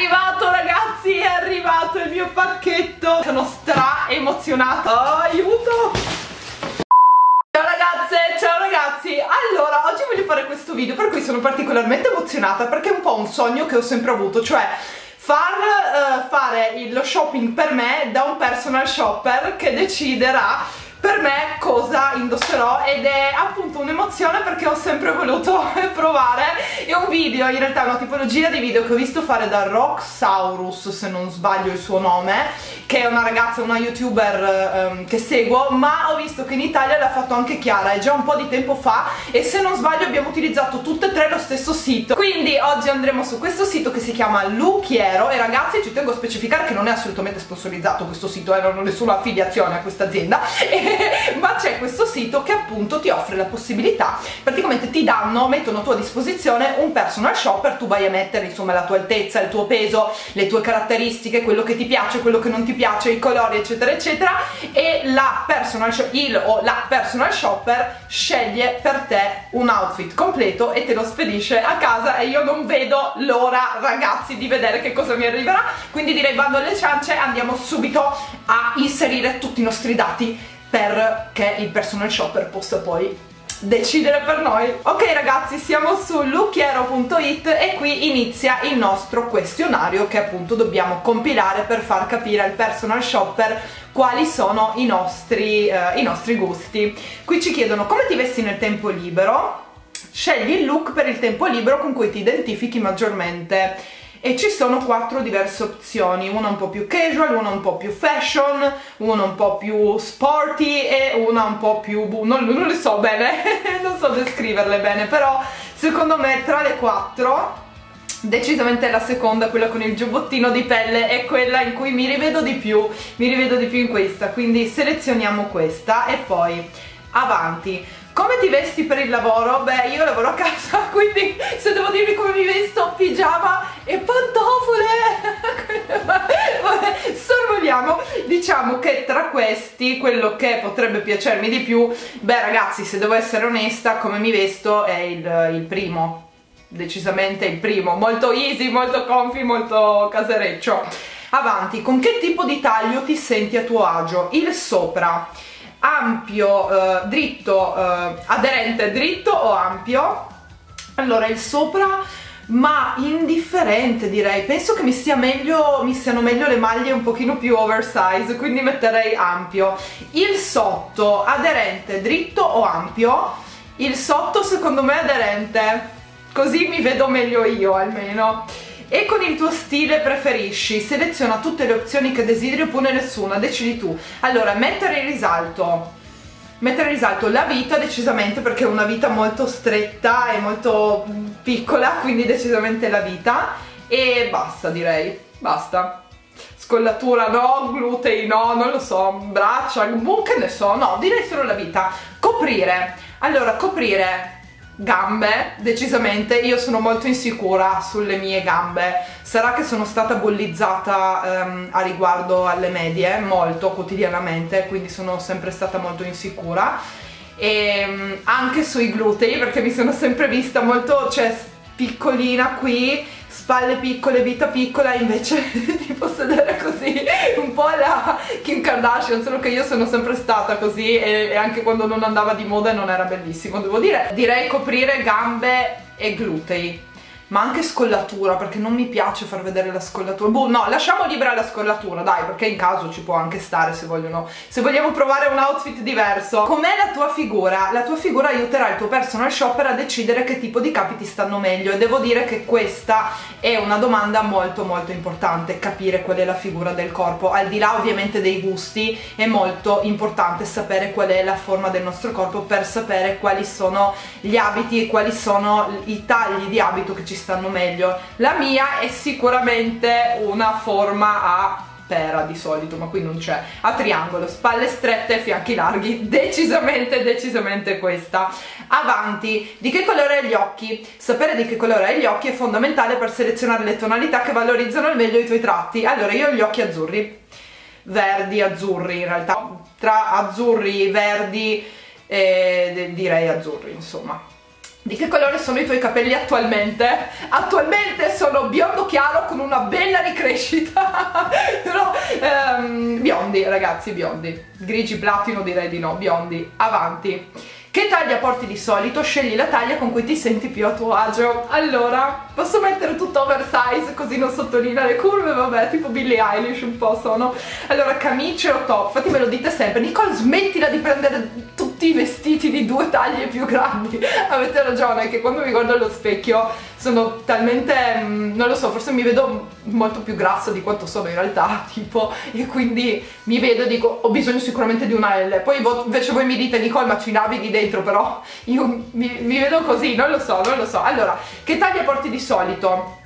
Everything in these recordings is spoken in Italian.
arrivato ragazzi, è arrivato il mio pacchetto. Sono stra emozionata. Aiuto! Ciao ragazzi. Allora, oggi voglio fare questo video per cui sono particolarmente emozionata Perché è un po' un sogno che ho sempre avuto Cioè far uh, fare lo shopping per me da un personal shopper che deciderà per me cosa indosserò ed è appunto un'emozione perché ho sempre voluto provare. È un video, in realtà una tipologia di video che ho visto fare da Roxaurus se non sbaglio il suo nome che è una ragazza, una youtuber um, che seguo ma ho visto che in Italia l'ha fatto anche Chiara, è già un po' di tempo fa e se non sbaglio abbiamo utilizzato tutte e tre lo stesso sito. Quindi oggi andremo su questo sito che si chiama Luchiero e ragazzi ci tengo a specificare che non è assolutamente sponsorizzato questo sito, eh, non ho nessuna affiliazione a questa azienda ma c'è questo sito che appunto ti offre la possibilità. Praticamente ti danno, mettono a tua disposizione un personal shopper tu vai a mettere insomma la tua altezza, il tuo peso le tue caratteristiche, quello che ti piace, quello che non ti piace, i colori eccetera eccetera e la personal il o la personal shopper sceglie per te un outfit completo e te lo spedisce a casa e io non vedo l'ora ragazzi di vedere che cosa mi arriverà. Quindi direi bando alle ciance andiamo subito a inserire tutti i nostri dati perché il personal shopper possa poi decidere per noi. Ok ragazzi siamo su lookhiero.it e qui inizia il nostro questionario che appunto dobbiamo compilare per far capire al personal shopper quali sono i nostri, eh, i nostri gusti. Qui ci chiedono come ti vesti nel tempo libero? Scegli il look per il tempo libero con cui ti identifichi maggiormente e ci sono quattro diverse opzioni, una un po' più casual, una un po' più fashion, una un po' più sporty e una un po' più... non, non le so bene, non so descriverle bene, però secondo me tra le quattro decisamente la seconda, quella con il giubbottino di pelle è quella in cui mi rivedo di più, mi rivedo di più in questa, quindi selezioniamo questa e poi avanti come ti vesti per il lavoro? Beh, io lavoro a casa, quindi se devo dirvi come mi vesto, pigiama e pantofole! Sorvoliamo, diciamo che tra questi, quello che potrebbe piacermi di più, beh ragazzi, se devo essere onesta, come mi vesto è il, il primo, decisamente il primo, molto easy, molto comfy, molto casereccio. Avanti, con che tipo di taglio ti senti a tuo agio? Il sopra ampio, eh, dritto, eh, aderente dritto o ampio. Allora il sopra ma indifferente direi. Penso che mi, stia meglio, mi stiano meglio le maglie un pochino più oversize quindi metterei ampio. Il sotto aderente dritto o ampio? Il sotto secondo me aderente. Così mi vedo meglio io almeno e con il tuo stile preferisci? Seleziona tutte le opzioni che desideri oppure nessuna, decidi tu. Allora mettere in risalto. Mettere in risalto la vita decisamente perché è una vita molto stretta e molto piccola quindi decisamente la vita. E basta direi, basta. Scollatura no, glutei no, non lo so, braccia, boh, che ne so, no, direi solo la vita. Coprire, allora coprire gambe, decisamente, io sono molto insicura sulle mie gambe, sarà che sono stata bullizzata um, a riguardo alle medie, molto quotidianamente, quindi sono sempre stata molto insicura. E um, anche sui glutei perché mi sono sempre vista molto, cioè piccolina qui spalle piccole, vita piccola, invece ti posso vedere un po' la Kim Kardashian, solo che io sono sempre stata così e, e anche quando non andava di moda non era bellissimo, devo dire. Direi coprire gambe e glutei ma anche scollatura perché non mi piace far vedere la scollatura. Boh no lasciamo libera la scollatura dai perché in caso ci può anche stare se vogliono. Se vogliamo provare un outfit diverso. Com'è la tua figura? la tua figura aiuterà il tuo personal shopper a decidere che tipo di capi ti stanno meglio. E devo dire che questa è una domanda molto molto importante capire qual è la figura del corpo. Al di là ovviamente dei gusti è molto importante sapere qual è la forma del nostro corpo per sapere quali sono gli abiti e quali sono i tagli di abito che ci stanno meglio. La mia è sicuramente una forma a pera di solito ma qui non c'è. A triangolo, spalle strette e fianchi larghi. Decisamente decisamente questa. Avanti, di che colore hai gli occhi? sapere di che colore hai gli occhi è fondamentale per selezionare le tonalità che valorizzano al meglio i tuoi tratti. Allora io ho gli occhi azzurri. Verdi, azzurri in realtà. Tra azzurri, verdi eh, direi azzurri insomma di che colore sono i tuoi capelli attualmente? Attualmente sono biondo chiaro con una bella ricrescita no, ehm, biondi ragazzi biondi grigi platino direi di no biondi avanti che taglia porti di solito? Scegli la taglia con cui ti senti più a tuo agio. Allora, posso mettere tutto oversize così non sottolinea le curve? Vabbè, tipo Billie Eilish un po' sono. Allora, camicie o top? Infatti me lo dite sempre. Nicole, smettila di prendere tutti vestiti di due taglie più grandi. Avete ragione, che quando mi guardo allo specchio sono talmente, mm, non lo so, forse mi vedo molto più grassa di quanto sono in realtà, tipo, e quindi mi vedo e dico, ho bisogno sicuramente di una L. Poi invece voi mi dite, Nicole, ma ci navi di dentro, però io mi, mi vedo così, non lo so, non lo so. Allora, che taglia porti di solito?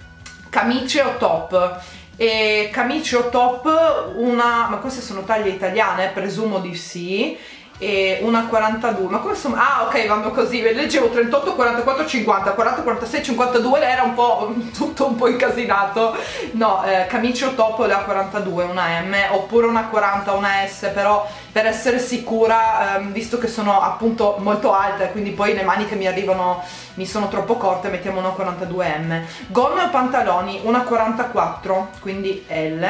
Camicie o top? E camicie o top, una, ma queste sono taglie italiane, presumo di sì, e una 42 ma come sono? Ah ok vanno così leggevo 38 44 50 40 46 52 era un po' tutto un po' incasinato. No eh, camicio top la 42 una M oppure una 40 una S però per essere sicura ehm, visto che sono appunto molto alte quindi poi le maniche mi arrivano mi sono troppo corte mettiamo una 42 M. Gonne o pantaloni una 44 quindi L.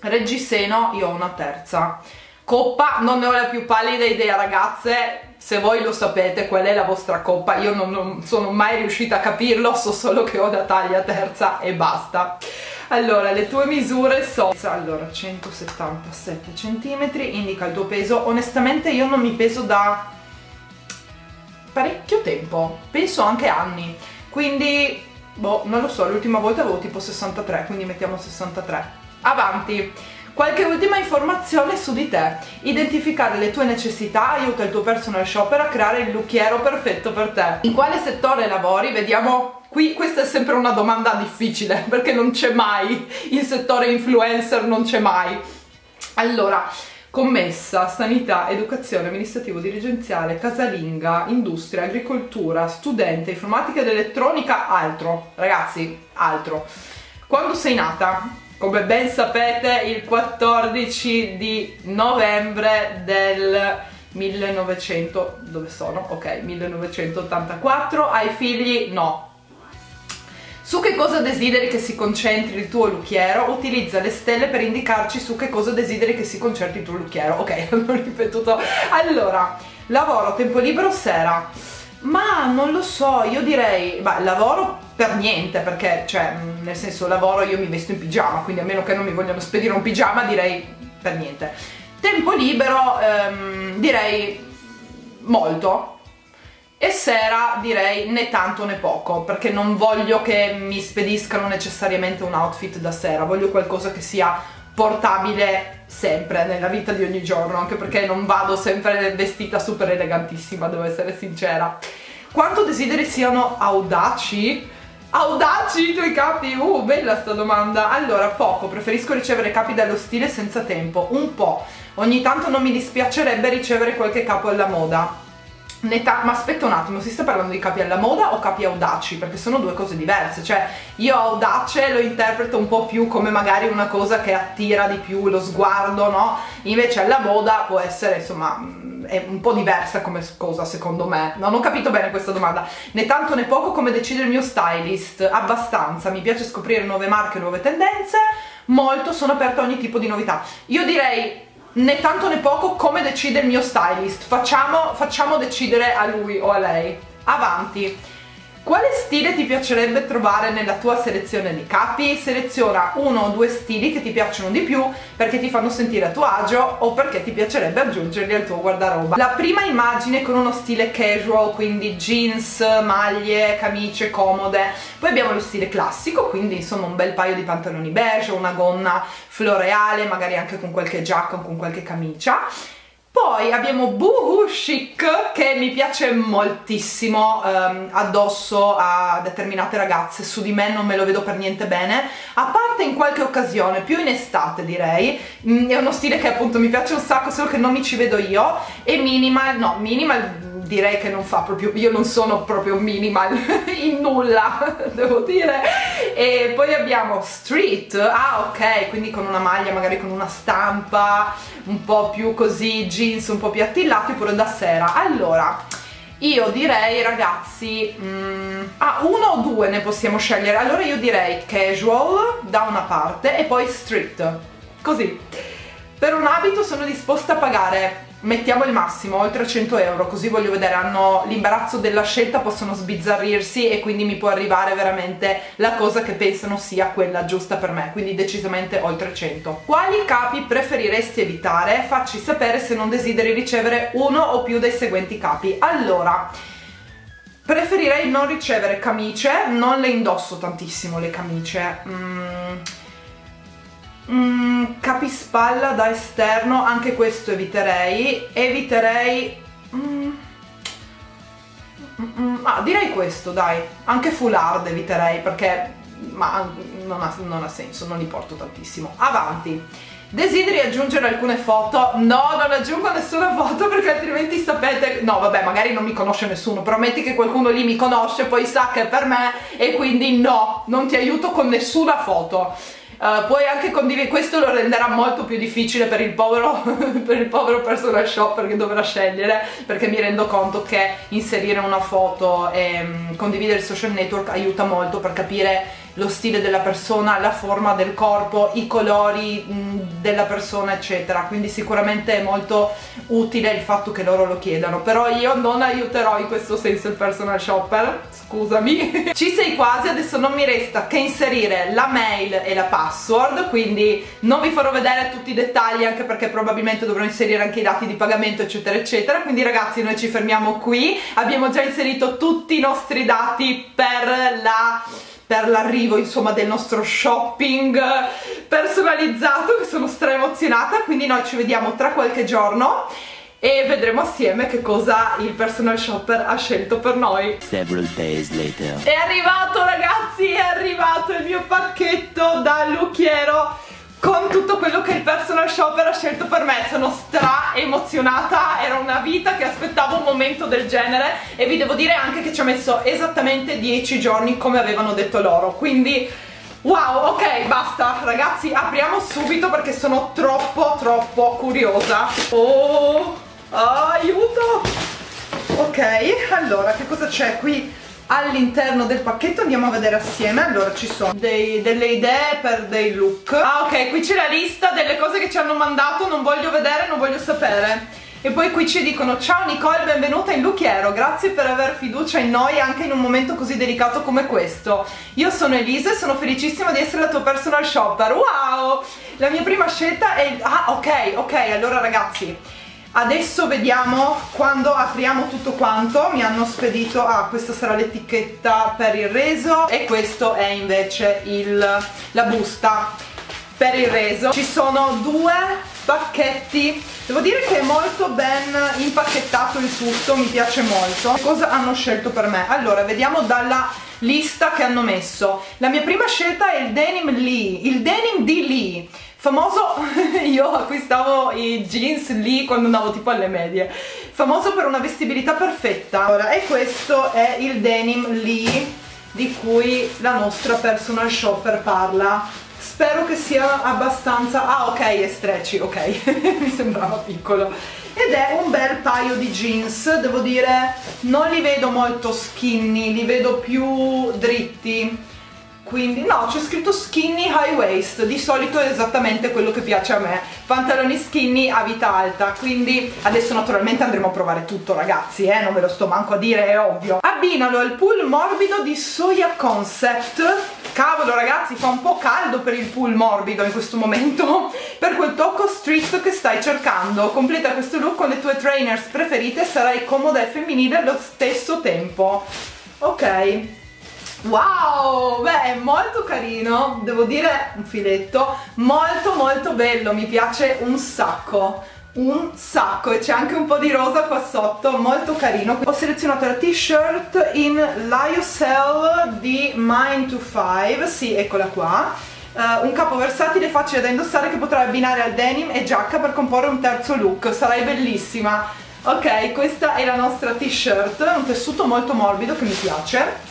Reggiseno io ho una terza Coppa, non ne ho la più pallida idea ragazze, se voi lo sapete qual è la vostra coppa, io non, non sono mai riuscita a capirlo, so solo che ho da taglia terza e basta. Allora, le tue misure sono... Allora, 177 cm, indica il tuo peso. Onestamente io non mi peso da parecchio tempo, penso anche anni. Quindi, boh, non lo so, l'ultima volta avevo tipo 63, quindi mettiamo 63. Avanti! Qualche ultima informazione su di te. Identificare le tue necessità aiuta il tuo personal shopper a creare il lookero perfetto per te. In quale settore lavori? Vediamo Qui questa è sempre una domanda difficile perché non c'è mai il settore influencer, non c'è mai. Allora, commessa, sanità, educazione, amministrativo, dirigenziale, casalinga, industria, agricoltura, studente, informatica ed elettronica, altro. Ragazzi, altro. Quando sei nata? Come ben sapete il 14 di novembre del 1900 dove sono? ok 1984 hai figli? no su che cosa desideri che si concentri il tuo lucchiero? Utilizza le stelle per indicarci su che cosa desideri che si concentri il tuo lucchiero. Ok, l'ho ripetuto. Allora, lavoro, tempo libero, sera. Ma non lo so, io direi, beh, lavoro per niente, perché, cioè, nel senso, lavoro io mi vesto in pigiama, quindi a meno che non mi vogliano spedire un pigiama, direi per niente. Tempo libero, ehm, direi molto. E sera direi né tanto né poco, perché non voglio che mi spediscano necessariamente un outfit da sera, voglio qualcosa che sia portabile sempre nella vita di ogni giorno, anche perché non vado sempre vestita super elegantissima, devo essere sincera. Quanto desideri siano audaci? Audaci i tuoi capi? Uh, bella sta domanda. Allora, poco, preferisco ricevere capi dallo stile senza tempo, un po'. Ogni tanto non mi dispiacerebbe ricevere qualche capo alla moda Netta, ma aspetta un attimo, si sta parlando di capi alla moda o capi audaci? Perché sono due cose diverse, cioè io audace lo interpreto un po' più come magari una cosa che attira di più lo sguardo, no? Invece alla moda può essere, insomma, mm, è un po' diversa come cosa secondo me. Non ho capito bene questa domanda. Né tanto né poco come decide il mio stylist, abbastanza, mi piace scoprire nuove marche, nuove tendenze, molto, sono aperta a ogni tipo di novità. Io direi né tanto né poco come decide il mio stylist. Facciamo, facciamo decidere a lui o a lei. Avanti. Quale stile ti piacerebbe trovare nella tua selezione di capi? Seleziona uno o due stili che ti piacciono di più perché ti fanno sentire a tuo agio o perché ti piacerebbe aggiungerli al tuo guardaroba. La prima immagine con uno stile casual, quindi jeans, maglie, camicie comode. Poi abbiamo lo stile classico, quindi insomma un bel paio di pantaloni beige, una gonna floreale, magari anche con qualche giacca o con qualche camicia poi abbiamo Boohoo Chic che mi piace moltissimo um, addosso a determinate ragazze, su di me non me lo vedo per niente bene, a parte in qualche occasione, più in estate direi, mm, è uno stile che appunto mi piace un sacco, solo che non mi ci vedo io, e minimal, no, minimal direi che non fa proprio, io non sono proprio minimal in nulla, devo dire. E poi abbiamo street, ah ok, quindi con una maglia magari con una stampa, un po' più così, jeans un po' più attillati, oppure da sera. Allora, io direi ragazzi mm, ah uno o due ne possiamo scegliere allora io direi casual da una parte e poi street così per un abito sono disposta a pagare mettiamo il massimo, oltre 100 euro, così voglio vedere, hanno l'imbarazzo della scelta, possono sbizzarrirsi e quindi mi può arrivare veramente la cosa che pensano sia quella giusta per me, quindi decisamente oltre 100. Quali capi preferiresti evitare? Facci sapere se non desideri ricevere uno o più dei seguenti capi. Allora, preferirei non ricevere camicie, non le indosso tantissimo le camicie. Mm Mm, capispalla da esterno, anche questo eviterei. Eviterei... Mm, mm, mm, ah, direi questo, dai. Anche foulard eviterei, perché... Ma non ha, non ha senso, non li porto tantissimo. Avanti. Desideri aggiungere alcune foto? No, non aggiungo nessuna foto perché altrimenti sapete... No, vabbè, magari non mi conosce nessuno, però metti che qualcuno lì mi conosce, poi sa che è per me e quindi no, non ti aiuto con nessuna foto. Uh, puoi anche condividere, questo lo renderà molto più difficile per il, povero, per il povero personal shopper che dovrà scegliere perché mi rendo conto che inserire una foto e um, condividere il social network aiuta molto per capire lo stile della persona, la forma del corpo, i colori mh, della persona eccetera. Quindi sicuramente è molto utile il fatto che loro lo chiedano. Però io non aiuterò in questo senso il personal shopper scusami. Ci sei quasi adesso non mi resta che inserire la mail e la password quindi non vi farò vedere tutti i dettagli anche perché probabilmente dovrò inserire anche i dati di pagamento eccetera eccetera. Quindi ragazzi noi ci fermiamo qui. Abbiamo già inserito tutti i nostri dati per la per l'arrivo insomma del nostro shopping personalizzato che sono stra emozionata. Quindi noi ci vediamo tra qualche giorno e vedremo assieme che cosa il personal shopper ha scelto per noi. Several days later. è arrivato ragazzi è arrivato il mio pacchetto da Lucchiero con tutto quello che il personal shopper ha scelto per me. Sono stra emozionata era una vita che aspettavo un momento del genere e vi devo dire anche che ci ha messo esattamente 10 giorni come avevano detto loro. Quindi wow ok basta. Ragazzi apriamo subito perché sono troppo troppo curiosa. Oh aiuto. Ok allora che cosa c'è qui all'interno del pacchetto andiamo a vedere assieme. Allora ci sono dei, delle idee per dei look. Ah ok qui c'è la lista delle cose che ci hanno mandato non voglio vedere non voglio sapere. E poi qui ci dicono ciao Nicole benvenuta in Lucchiero grazie per aver fiducia in noi anche in un momento così delicato come questo. Io sono Elisa e sono felicissima di essere la tua personal shopper. Wow! La mia prima scelta è ah ok ok allora ragazzi adesso vediamo quando apriamo tutto quanto. Mi hanno spedito ah questa sarà l'etichetta per il reso e questo è invece il, la busta per il reso. Ci sono due pacchetti devo dire che è molto ben impacchettato il tutto mi piace molto. Cosa hanno scelto per me? Allora vediamo dalla lista che hanno messo. La mia prima scelta è il denim Lee. Il denim di Lee famoso io acquistavo i jeans lì quando andavo tipo alle medie. Famoso per una vestibilità perfetta. Allora, e questo è il denim lì di cui la nostra personal shopper parla. Spero che sia abbastanza ah ok è stretchy ok. Mi sembrava piccolo. Ed è un bel paio di jeans. Devo dire non li vedo molto skinny li vedo più dritti quindi no c'è scritto skinny high waist di solito è esattamente quello che piace a me. Pantaloni skinny a vita alta quindi adesso naturalmente andremo a provare tutto ragazzi eh non ve lo sto manco a dire è ovvio. Abbinalo al pull morbido di Soya Concept. Cavolo ragazzi fa un po' caldo per il pull morbido in questo momento per quel tocco street che stai cercando. Completa questo look con le tue trainers preferite sarai comoda e femminile allo stesso tempo. Ok Wow, beh è molto carino, devo dire un filetto, molto molto bello, mi piace un sacco un sacco e c'è anche un po' di rosa qua sotto, molto carino. Ho selezionato la t-shirt in Lyocell di Mine to 5, sì eccola qua. Uh, un capo versatile facile da indossare che potrai abbinare al denim e giacca per comporre un terzo look, sarai bellissima. Ok, questa è la nostra t-shirt, un tessuto molto morbido che mi piace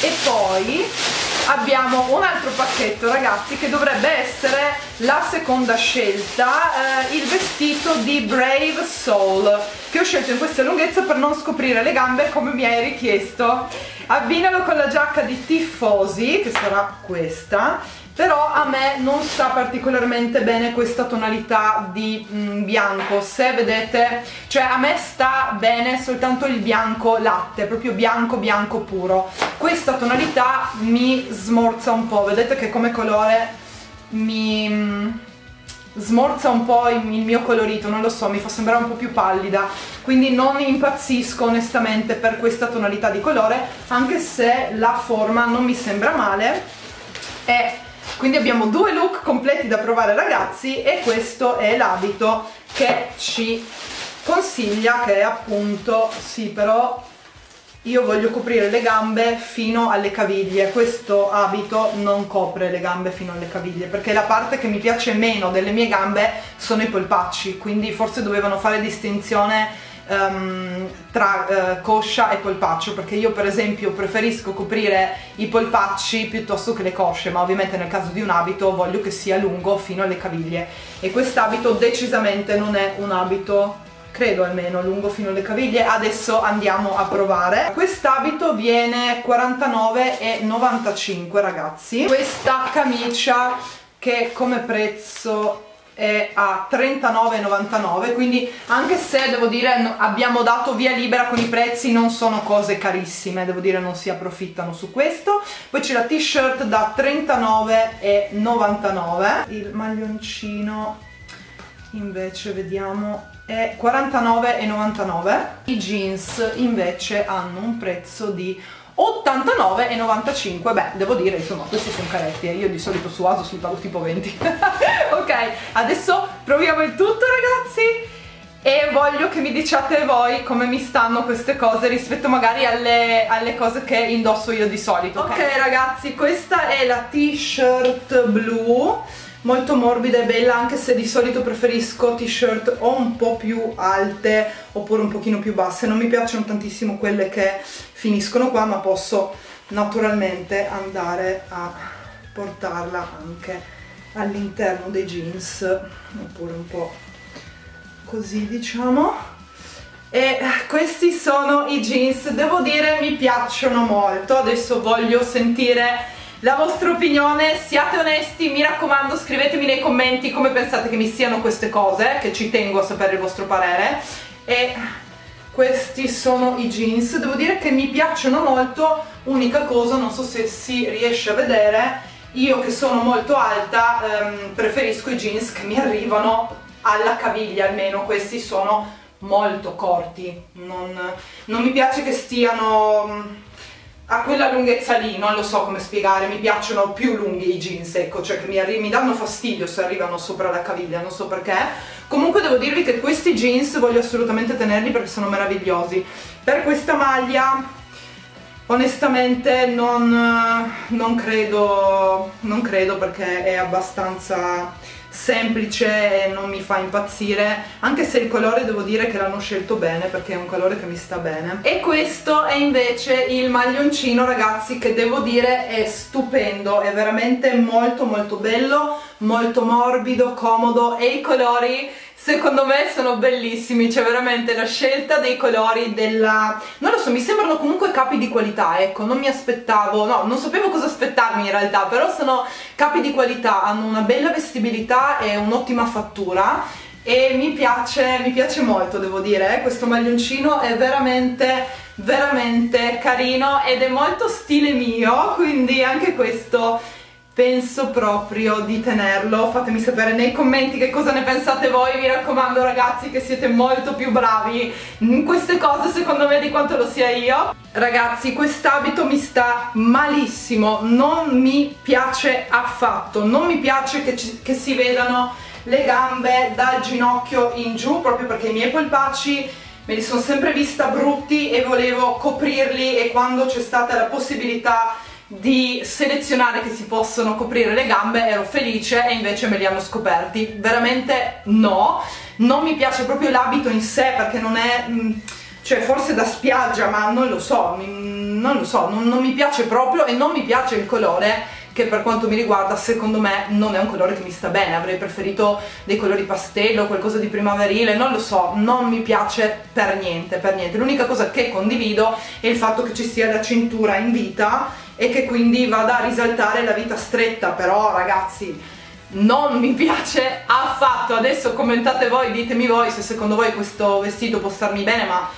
e poi abbiamo un altro pacchetto ragazzi che dovrebbe essere la seconda scelta eh, il vestito di Brave Soul che ho scelto in questa lunghezza per non scoprire le gambe come mi hai richiesto. Abbinalo con la giacca di Tifosi che sarà questa però a me non sta particolarmente bene questa tonalità di mm, bianco se vedete cioè a me sta bene soltanto il bianco latte proprio bianco bianco puro. Questa tonalità mi smorza un po' vedete che come colore mi mm, smorza un po' il mio colorito, non lo so, mi fa sembrare un po' più pallida, quindi non impazzisco onestamente per questa tonalità di colore, anche se la forma non mi sembra male, e quindi abbiamo due look completi da provare ragazzi e questo è l'abito che ci consiglia che è appunto sì però io voglio coprire le gambe fino alle caviglie. Questo abito non copre le gambe fino alle caviglie perché la parte che mi piace meno delle mie gambe sono i polpacci. Quindi forse dovevano fare distinzione um, tra uh, coscia e polpaccio perché io per esempio preferisco coprire i polpacci piuttosto che le cosce ma ovviamente nel caso di un abito voglio che sia lungo fino alle caviglie. E quest'abito decisamente non è un abito credo almeno lungo fino alle caviglie. Adesso andiamo a provare. Quest'abito viene 49,95 ragazzi. Questa camicia che come prezzo è a 39,99 quindi anche se devo dire abbiamo dato via libera con i prezzi non sono cose carissime. Devo dire non si approfittano su questo. Poi c'è la t-shirt da 39,99 il maglioncino invece vediamo è 49,99 i jeans invece hanno un prezzo di 89,95 beh devo dire insomma questi sono caretti eh. io di solito su Aso li pago tipo 20 ok adesso proviamo il tutto ragazzi. E voglio che mi diciate voi come mi stanno queste cose rispetto magari alle, alle cose che indosso io di solito ok, okay ragazzi questa è la t-shirt blu molto morbida e bella anche se di solito preferisco t-shirt o un po' più alte oppure un pochino più basse. Non mi piacciono tantissimo quelle che finiscono qua ma posso naturalmente andare a portarla anche all'interno dei jeans oppure un po' così diciamo. E questi sono i jeans. Devo dire mi piacciono molto. Adesso voglio sentire la vostra opinione, siate onesti, mi raccomando scrivetemi nei commenti come pensate che mi siano queste cose, che ci tengo a sapere il vostro parere. E questi sono i jeans, devo dire che mi piacciono molto, unica cosa, non so se si riesce a vedere, io che sono molto alta ehm, preferisco i jeans che mi arrivano alla caviglia almeno, questi sono molto corti, non, non mi piace che stiano a quella lunghezza lì, non lo so come spiegare, mi piacciono più lunghi i jeans, ecco, cioè che mi, mi, danno fastidio se arrivano sopra la caviglia, non so perché. Comunque devo dirvi che questi jeans voglio assolutamente tenerli perché sono meravigliosi. Per questa maglia, onestamente, non, non, credo, non credo perché è abbastanza semplice e non mi fa impazzire anche se il colore devo dire che l'hanno scelto bene perché è un colore che mi sta bene. E questo è invece il maglioncino ragazzi che devo dire è stupendo è veramente molto molto bello molto morbido, comodo e i colori secondo me sono bellissimi, cioè veramente la scelta dei colori della... non lo so, mi sembrano comunque capi di qualità, ecco, non mi aspettavo, no, non sapevo cosa aspettarmi in realtà, però sono capi di qualità, hanno una bella vestibilità e un'ottima fattura e mi piace, mi piace molto devo dire, eh? questo maglioncino è veramente veramente carino ed è molto stile mio, quindi anche questo penso proprio di tenerlo. Fatemi sapere nei commenti che cosa ne pensate voi. Mi raccomando ragazzi che siete molto più bravi in queste cose secondo me di quanto lo sia io. Ragazzi quest'abito mi sta malissimo. Non mi piace affatto. Non mi piace che, ci, che si vedano le gambe dal ginocchio in giù proprio perché i miei polpacci me li sono sempre vista brutti e volevo coprirli e quando c'è stata la possibilità di selezionare che si possono coprire le gambe ero felice e invece me li hanno scoperti. Veramente no. Non mi piace proprio l'abito in sé perché non è mm, cioè forse da spiaggia ma non lo so, non lo so, non, non mi piace proprio e non mi piace il colore che per quanto mi riguarda secondo me non è un colore che mi sta bene, avrei preferito dei colori pastello, qualcosa di primaverile, non lo so, non mi piace per niente, per niente. L'unica cosa che condivido è il fatto che ci sia la cintura in vita e che quindi vada a risaltare la vita stretta, però ragazzi non mi piace affatto, adesso commentate voi, ditemi voi se secondo voi questo vestito può starmi bene, ma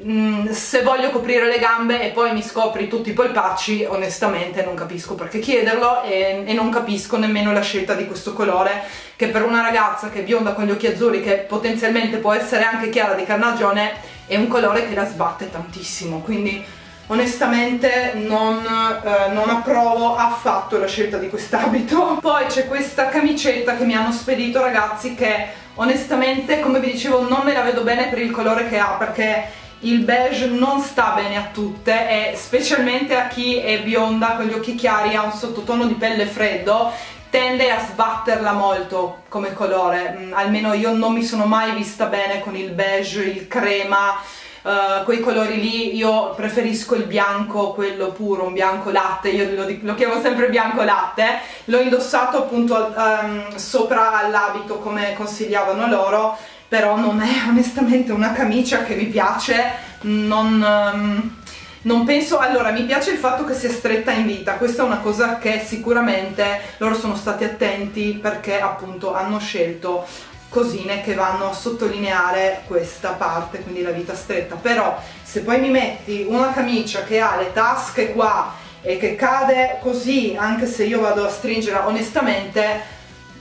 Mm, se voglio coprire le gambe e poi mi scopri tutti i polpacci onestamente non capisco perché chiederlo e, e, non capisco nemmeno la scelta di questo colore che per una ragazza che è bionda con gli occhi azzurri che potenzialmente può essere anche chiara di carnagione è un colore che la sbatte tantissimo. Quindi onestamente non, eh, non approvo affatto la scelta di quest'abito. Poi c'è questa camicetta che mi hanno spedito ragazzi che onestamente come vi dicevo non me la vedo bene per il colore che ha perché il beige non sta bene a tutte e specialmente a chi è bionda con gli occhi chiari ha un sottotono di pelle freddo tende a sbatterla molto come colore. Mm, almeno io non mi sono mai vista bene con il beige, il crema Uh, quei colori lì io preferisco il bianco, quello puro, un bianco latte, io lo, lo chiamo sempre bianco latte, l'ho indossato appunto um, sopra l'abito come consigliavano loro però non è onestamente una camicia che mi piace, non, um, non penso, allora mi piace il fatto che sia stretta in vita, questa è una cosa che sicuramente loro sono stati attenti perché appunto hanno scelto cosine che vanno a sottolineare questa parte, quindi la vita stretta, però se poi mi metti una camicia che ha le tasche qua e che cade così, anche se io vado a stringere onestamente,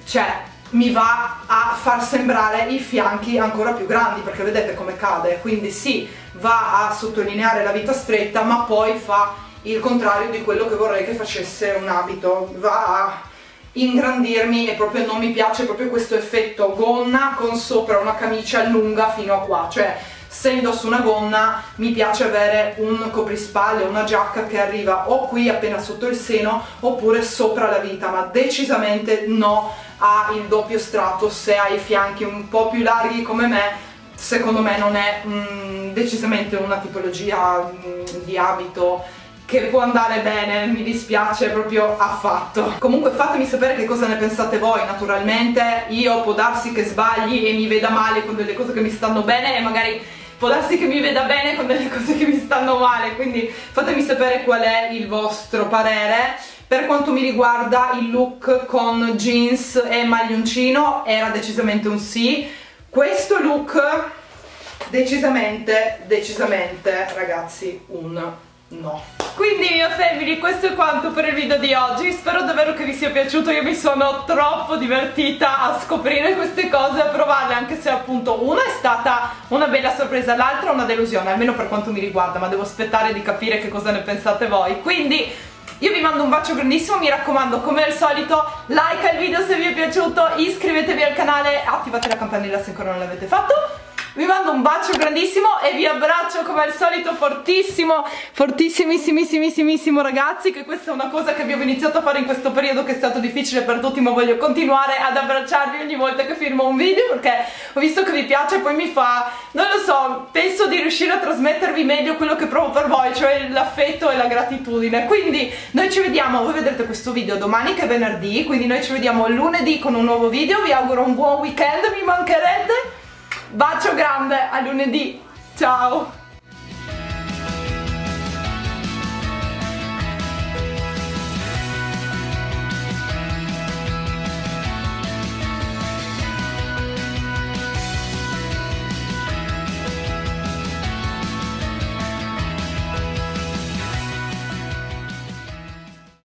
cioè mi va a far sembrare i fianchi ancora più grandi perché vedete come cade. Quindi sì va a sottolineare la vita stretta ma poi fa il contrario di quello che vorrei che facesse un abito. Va a ingrandirmi e proprio non mi piace proprio questo effetto gonna con sopra una camicia lunga fino a qua. Cioè se indosso una gonna mi piace avere un coprispalle, una giacca che arriva o qui appena sotto il seno oppure sopra la vita ma decisamente no ha il doppio strato se ha i fianchi un po' più larghi come me secondo me non è mm, decisamente una tipologia mm, di abito che può andare bene, mi dispiace proprio affatto. Comunque fatemi sapere che cosa ne pensate voi, naturalmente io può darsi che sbagli e mi veda male con delle cose che mi stanno bene e magari può darsi che mi veda bene con delle cose che mi stanno male, quindi fatemi sapere qual è il vostro parere. Per quanto mi riguarda il look con jeans e maglioncino era decisamente un sì. Questo look decisamente, decisamente ragazzi un no. Quindi mia family questo è quanto per il video di oggi, spero davvero che vi sia piaciuto, io mi sono troppo divertita a scoprire queste cose, a provarle anche se appunto una è stata una bella sorpresa, l'altra una delusione, almeno per quanto mi riguarda, ma devo aspettare di capire che cosa ne pensate voi, quindi io vi mando un bacio grandissimo, mi raccomando come al solito like il video se vi è piaciuto, iscrivetevi al canale, attivate la campanella se ancora non l'avete fatto vi mando un bacio grandissimo e vi abbraccio come al solito fortissimo, fortissimissimissimo ragazzi che questa è una cosa che abbiamo iniziato a fare in questo periodo che è stato difficile per tutti ma voglio continuare ad abbracciarvi ogni volta che firmo un video perché ho visto che vi piace e poi mi fa, non lo so, penso di riuscire a trasmettervi meglio quello che provo per voi, cioè l'affetto e la gratitudine. Quindi noi ci vediamo, voi vedrete questo video domani che è venerdì, quindi noi ci vediamo lunedì con un nuovo video, vi auguro un buon weekend, mi mancherete Bacio grande, a lunedì, ciao!